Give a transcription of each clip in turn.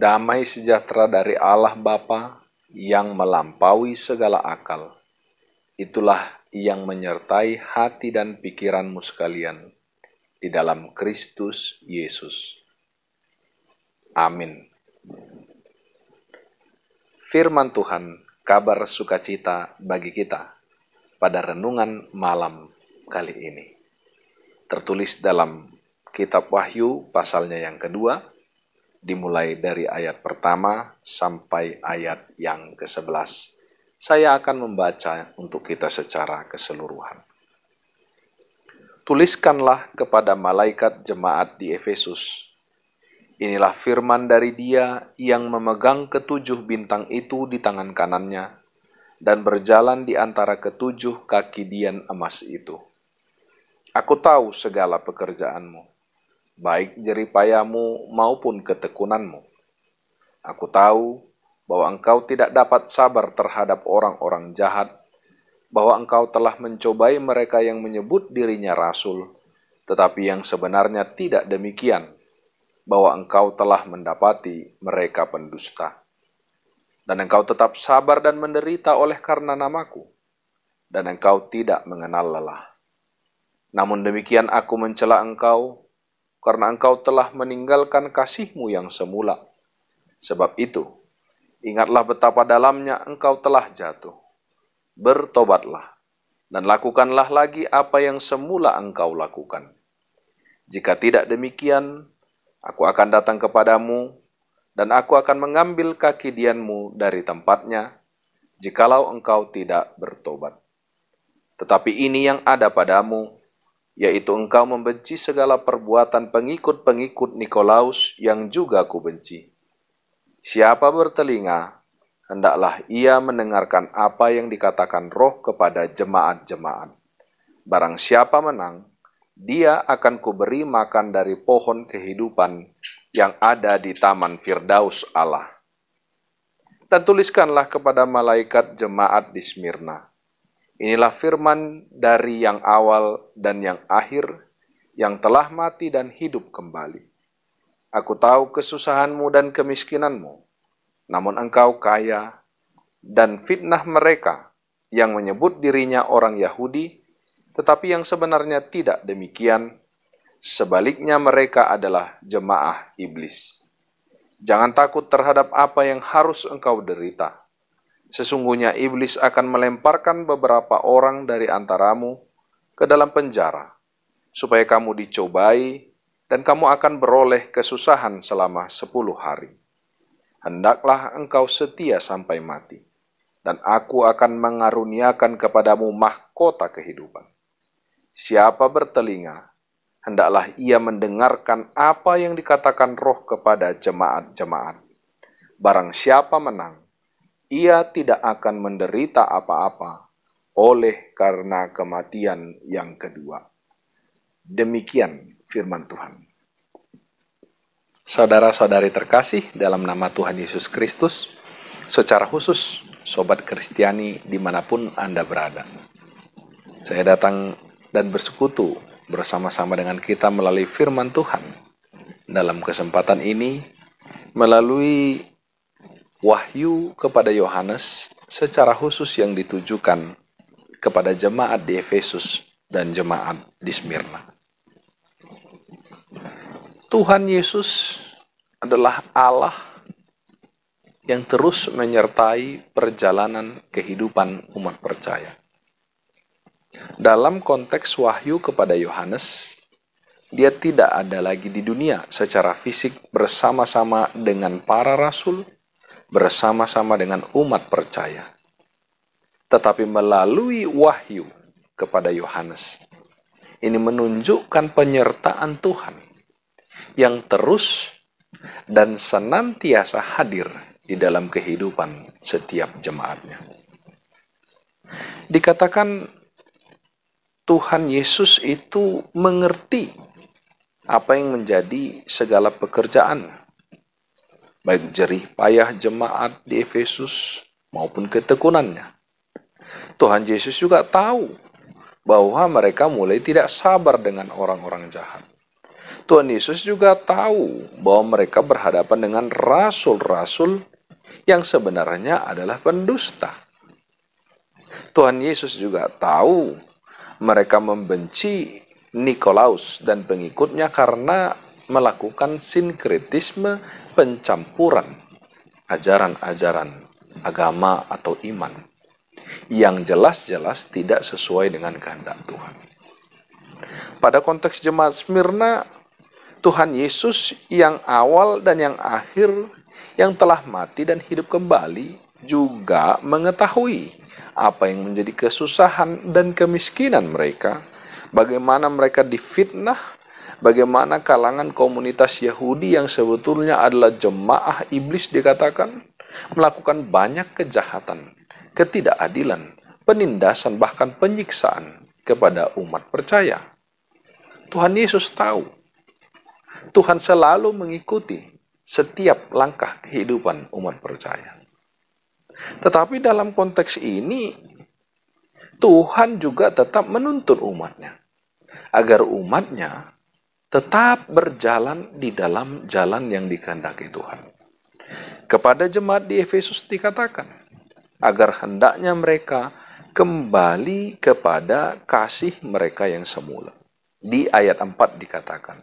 damai sejahtera dari Allah Bapa yang melampaui segala akal. Itulah yang menyertai hati dan pikiranmu sekalian di dalam Kristus Yesus. Amin. Firman Tuhan, kabar sukacita bagi kita pada renungan malam kali ini. Tertulis dalam kitab Wahyu pasalnya yang kedua, dimulai dari ayat pertama sampai ayat yang ke-11 saya akan membaca untuk kita secara keseluruhan. Tuliskanlah kepada malaikat jemaat di Efesus. Inilah firman dari dia yang memegang ketujuh bintang itu di tangan kanannya dan berjalan di antara ketujuh kaki dian emas itu. Aku tahu segala pekerjaanmu, baik jeripayamu maupun ketekunanmu. Aku tahu bahwa engkau tidak dapat sabar terhadap orang-orang jahat, bahwa engkau telah mencobai mereka yang menyebut dirinya rasul, tetapi yang sebenarnya tidak demikian, bahwa engkau telah mendapati mereka pendusta. Dan engkau tetap sabar dan menderita oleh karena namaku, dan engkau tidak mengenal lelah. Namun demikian aku mencela engkau, karena engkau telah meninggalkan kasihmu yang semula. Sebab itu, Ingatlah betapa dalamnya engkau telah jatuh. Bertobatlah dan lakukanlah lagi apa yang semula engkau lakukan. Jika tidak demikian, aku akan datang kepadamu dan aku akan mengambil kaki dianmu dari tempatnya, jikalau engkau tidak bertobat. Tetapi ini yang ada padamu, yaitu engkau membenci segala perbuatan pengikut-pengikut Nikolaus yang juga kubenci. Siapa bertelinga, hendaklah ia mendengarkan apa yang dikatakan roh kepada jemaat-jemaat. Barang siapa menang, dia akan kuberi makan dari pohon kehidupan yang ada di taman Firdaus Allah. Dan tuliskanlah kepada malaikat jemaat di Smyrna. Inilah firman dari yang awal dan yang akhir, yang telah mati dan hidup kembali. Aku tahu kesusahanmu dan kemiskinanmu, namun engkau kaya, dan fitnah mereka yang menyebut dirinya orang Yahudi, tetapi yang sebenarnya tidak demikian. Sebaliknya mereka adalah jemaah iblis. Jangan takut terhadap apa yang harus engkau derita. Sesungguhnya iblis akan melemparkan beberapa orang dari antaramu ke dalam penjara, supaya kamu dicobai dan kamu akan beroleh kesusahan selama sepuluh hari. Hendaklah engkau setia sampai mati, dan aku akan mengaruniakan kepadamu mahkota kehidupan. Siapa bertelinga, hendaklah ia mendengarkan apa yang dikatakan roh kepada jemaat-jemaat. Barang siapa menang, ia tidak akan menderita apa-apa oleh karena kematian yang kedua. Demikian firman Tuhan. Saudara-saudari terkasih dalam nama Tuhan Yesus Kristus, secara khusus Sobat Kristiani di mana pun Anda berada. Saya datang dan bersekutu bersama-sama dengan kita melalui firman Tuhan. Dalam kesempatan ini, melalui wahyu kepada Yohanes secara khusus yang ditujukan kepada jemaat di Efesus dan jemaat di Smyrna. Tuhan Yesus adalah Allah yang terus menyertai perjalanan kehidupan umat percaya. Dalam konteks wahyu kepada Yohanes, dia tidak ada lagi di dunia secara fisik bersama-sama dengan para rasul, bersama-sama dengan umat percaya. Tetapi melalui wahyu kepada Yohanes, ini menunjukkan penyertaan Tuhan yang terus dan senantiasa hadir di dalam kehidupan setiap jemaatnya. Dikatakan Tuhan Yesus itu mengerti apa yang menjadi segala pekerjaan, baik jerih payah jemaat di Efesus maupun ketekunannya. Tuhan Yesus juga tahu bahwa mereka mulai tidak sabar dengan orang-orang jahat. Tuhan Yesus juga tahu bahwa mereka berhadapan dengan rasul-rasul yang sebenarnya adalah pendusta. Tuhan Yesus juga tahu mereka membenci Nikolaus dan pengikutnya karena melakukan sinkretisme pencampuran ajaran-ajaran agama atau iman yang jelas-jelas tidak sesuai dengan kehendak Tuhan. Pada konteks jemaat Smyrna, Tuhan Yesus yang awal dan yang akhir yang telah mati dan hidup kembali juga mengetahui apa yang menjadi kesusahan dan kemiskinan mereka, bagaimana mereka difitnah, bagaimana kalangan komunitas Yahudi yang sebetulnya adalah jemaah iblis dikatakan melakukan banyak kejahatan, ketidakadilan, penindasan bahkan penyiksaan kepada umat percaya. Tuhan Yesus tahu Tuhan selalu mengikuti setiap langkah kehidupan umat percaya. Tetapi dalam konteks ini, Tuhan juga tetap menuntut umatnya. Agar umatnya tetap berjalan di dalam jalan yang dikehendaki Tuhan. Kepada jemaat di Efesus dikatakan, agar hendaknya mereka kembali kepada kasih mereka yang semula. Di ayat 4 dikatakan,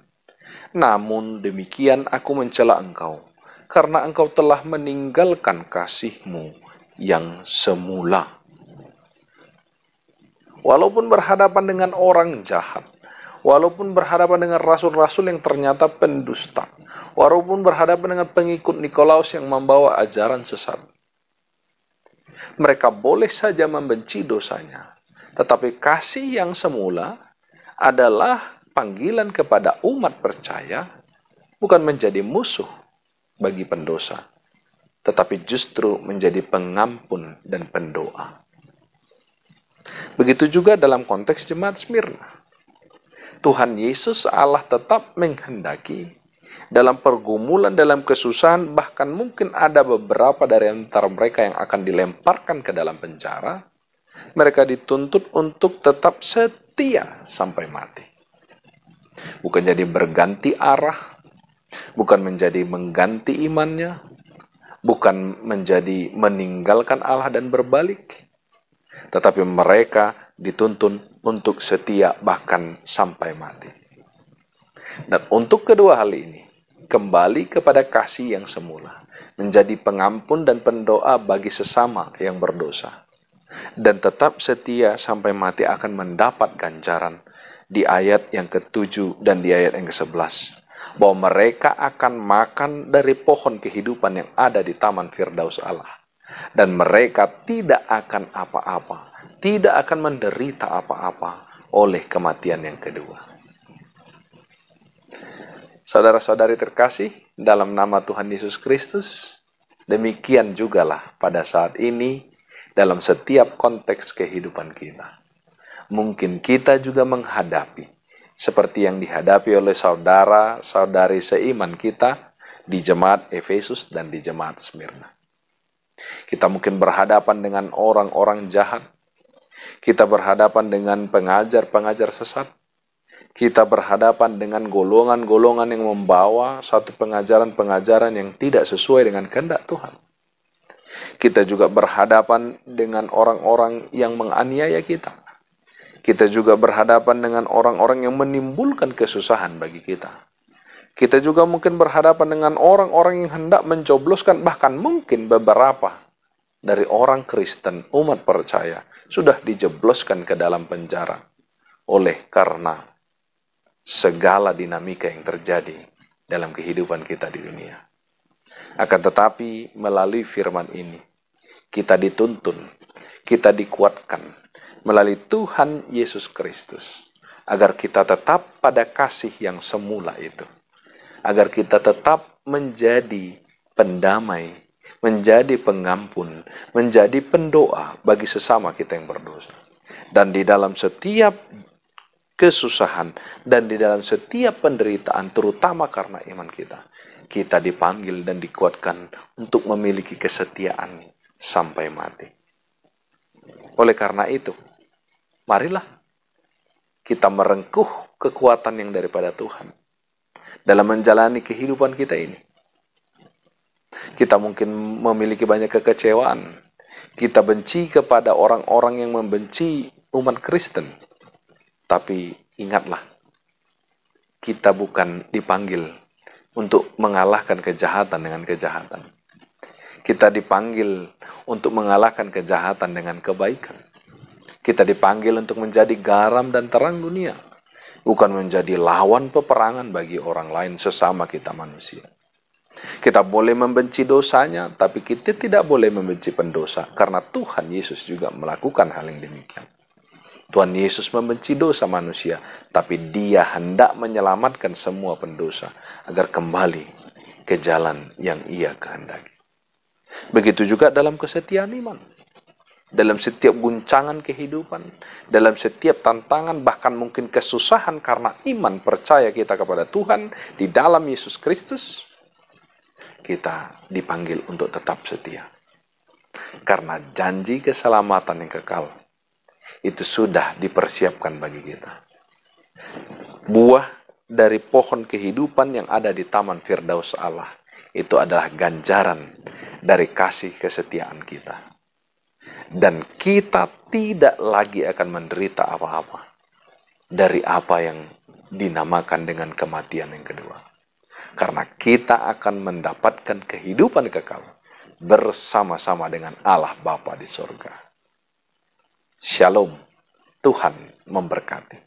namun demikian aku mencela engkau, karena engkau telah meninggalkan kasihmu yang semula. Walaupun berhadapan dengan orang jahat, walaupun berhadapan dengan rasul-rasul yang ternyata pendusta, walaupun berhadapan dengan pengikut Nikolaus yang membawa ajaran sesat, mereka boleh saja membenci dosanya, tetapi kasih yang semula adalah panggilan kepada umat percaya bukan menjadi musuh bagi pendosa, tetapi justru menjadi pengampun dan pendoa. Begitu juga dalam konteks jemaat Smyrna. Tuhan Yesus Allah tetap menghendaki. Dalam pergumulan, dalam kesusahan, bahkan mungkin ada beberapa dari antara mereka yang akan dilemparkan ke dalam penjara, mereka dituntut untuk tetap setia sampai mati. Bukan jadi berganti arah, bukan menjadi mengganti imannya, bukan menjadi meninggalkan Allah dan berbalik, tetapi mereka dituntun untuk setia bahkan sampai mati. Dan untuk kedua hal ini, kembali kepada kasih yang semula, menjadi pengampun dan pendoa bagi sesama yang berdosa, dan tetap setia sampai mati akan mendapat ganjaran di ayat yang ke-7 dan di ayat yang ke-11 bahwa mereka akan makan dari pohon kehidupan yang ada di taman Firdaus Allah dan mereka tidak akan apa-apa, tidak akan menderita apa-apa oleh kematian yang kedua. Saudara-saudari terkasih, dalam nama Tuhan Yesus Kristus, demikian jugalah pada saat ini dalam setiap konteks kehidupan kita mungkin kita juga menghadapi seperti yang dihadapi oleh saudara-saudari seiman kita di jemaat Efesus dan di jemaat Smyrna. Kita mungkin berhadapan dengan orang-orang jahat. Kita berhadapan dengan pengajar-pengajar sesat. Kita berhadapan dengan golongan-golongan yang membawa satu pengajaran-pengajaran yang tidak sesuai dengan kehendak Tuhan. Kita juga berhadapan dengan orang-orang yang menganiaya kita kita juga berhadapan dengan orang-orang yang menimbulkan kesusahan bagi kita. Kita juga mungkin berhadapan dengan orang-orang yang hendak mencobloskan bahkan mungkin beberapa dari orang Kristen, umat percaya, sudah dijebloskan ke dalam penjara oleh karena segala dinamika yang terjadi dalam kehidupan kita di dunia. Akan tetapi melalui firman ini, kita dituntun, kita dikuatkan, melalui Tuhan Yesus Kristus, agar kita tetap pada kasih yang semula itu, agar kita tetap menjadi pendamai, menjadi pengampun, menjadi pendoa bagi sesama kita yang berdosa. Dan di dalam setiap kesusahan dan di dalam setiap penderitaan, terutama karena iman kita, kita dipanggil dan dikuatkan untuk memiliki kesetiaan sampai mati. Oleh karena itu, marilah kita merengkuh kekuatan yang daripada Tuhan. dalam menjalani kehidupan kita ini. Kita mungkin memiliki banyak kekecewaan. Kita benci kepada orang-orang yang membenci umat Kristen. Tapi ingatlah, kita bukan dipanggil untuk mengalahkan kejahatan dengan kejahatan. Kita dipanggil untuk mengalahkan kejahatan dengan kebaikan. Kita dipanggil untuk menjadi garam dan terang dunia, bukan menjadi lawan peperangan bagi orang lain sesama kita manusia. Kita boleh membenci dosanya, tapi kita tidak boleh membenci pendosa, karena Tuhan Yesus juga melakukan hal yang demikian. Tuhan Yesus membenci dosa manusia, tapi Dia hendak menyelamatkan semua pendosa agar kembali ke jalan yang Ia kehendaki. Begitu juga dalam kesetiaan iman dalam setiap guncangan kehidupan, dalam setiap tantangan, bahkan mungkin kesusahan karena iman percaya kita kepada Tuhan di dalam Yesus Kristus, kita dipanggil untuk tetap setia. Karena janji keselamatan yang kekal itu sudah dipersiapkan bagi kita. Buah dari pohon kehidupan yang ada di Taman Firdaus Allah itu adalah ganjaran dari kasih kesetiaan kita dan kita tidak lagi akan menderita apa-apa dari apa yang dinamakan dengan kematian yang kedua. Karena kita akan mendapatkan kehidupan kekal bersama-sama dengan Allah Bapa di sorga. Shalom, Tuhan memberkati.